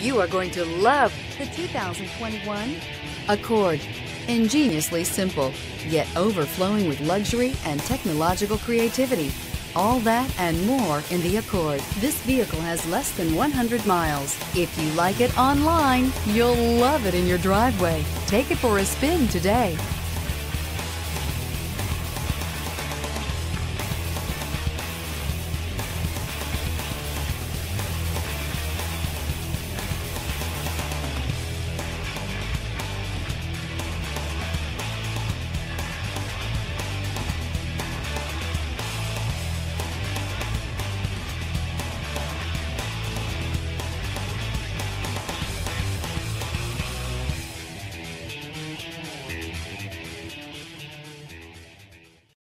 You are going to love the 2021 Accord. Ingeniously simple, yet overflowing with luxury and technological creativity. All that and more in the Accord. This vehicle has less than 100 miles. If you like it online, you'll love it in your driveway. Take it for a spin today.